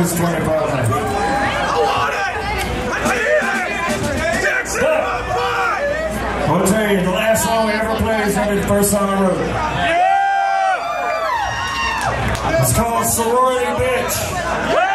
was 25. I want it! I need it! Jackson, i I'll tell you, the last song we ever played is going to be the first song I wrote. Yeah! It's called Sorority Bitch.